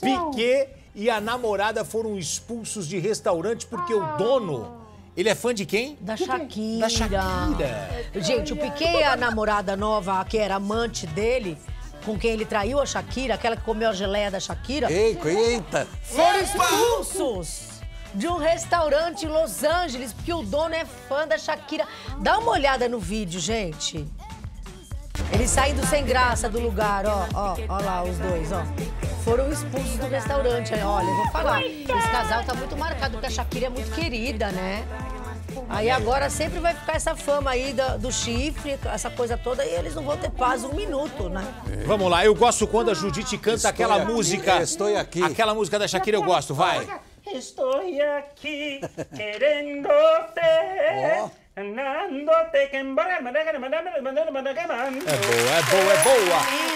Piquet e a namorada foram expulsos de restaurante porque o dono. Ele é fã de quem? Da Shakira. Da Shakira. Gente, o Piquet e a namorada nova, que era amante dele, com quem ele traiu a Shakira, aquela que comeu a geleia da Shakira, Ei, eita! foram expulsos de um restaurante em Los Angeles, porque o dono é fã da Shakira. Dá uma olhada no vídeo, gente. Eles saindo sem graça do lugar, ó, ó, ó lá os dois, ó. Foram expulsos do restaurante. Aí, Olha, eu vou falar, esse casal tá muito marcado, porque a Shakira é muito querida, né? Aí agora sempre vai ficar essa fama aí do, do chifre, essa coisa toda, e eles não vão ter paz um minuto, né? Vamos lá, eu gosto quando a Judite canta Estou aquela aqui, música. estou aqui. Aquela música da Shakira eu gosto, vai. Estoy aquí queriéndote, Ó. amándote, que embora- É boa, é boa, é boa.